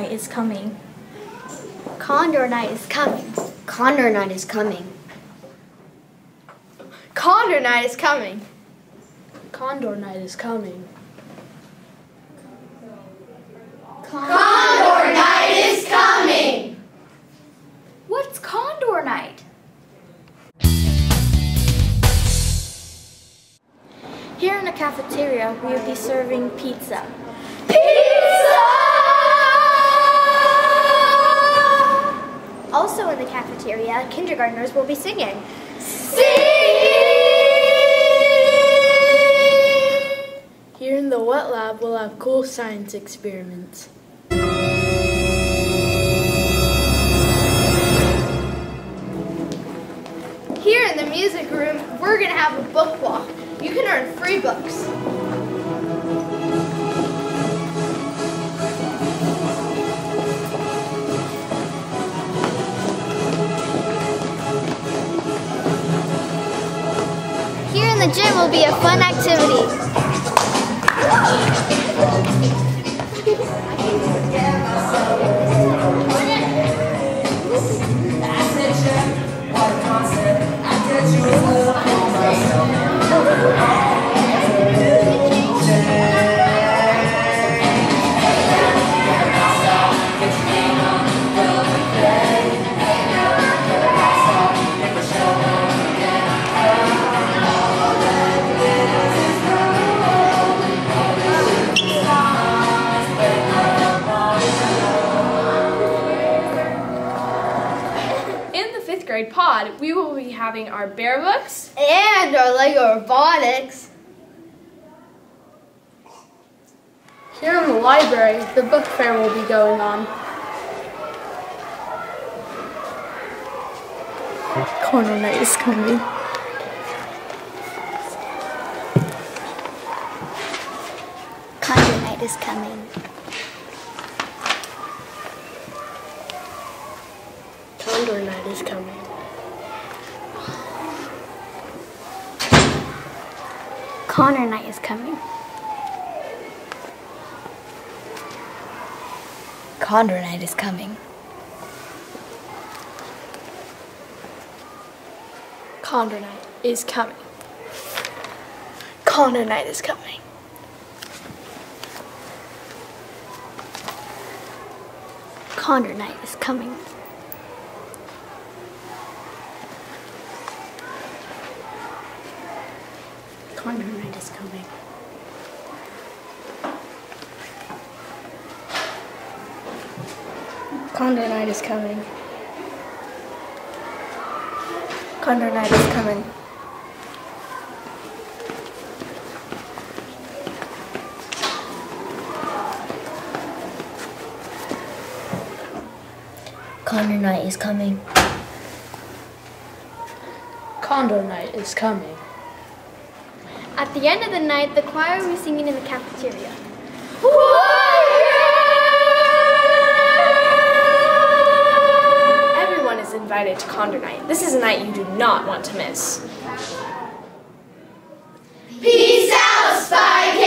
night is coming. Condor night is coming. Condor night is coming. Condor night is coming. Condor night is coming. Condor night is coming. What's Condor night? Here in the cafeteria, we will be serving pizza. In the cafeteria, kindergartners will be singing. Here in the wet lab, we'll have cool science experiments. Here in the music room, we're going to have a book walk. You can earn free books. The gym will be a fun activity. Grade pod, we will be having our bear books, And our Lego robotics. Here in the library, the book fair will be going on. Condor night is coming. Condor night is coming. Condor night is coming. Condor night is coming. Condor night is coming. Condor night is coming. Condor night is coming. Condor night is coming. Condor night is coming. Condor night is coming. Condor night is coming. Condor night is coming. Condor night is coming. At the end of the night, the choir will be singing in the cafeteria. Everyone is invited to Condor Night. This is a night you do not want to miss. Peace out, Spike.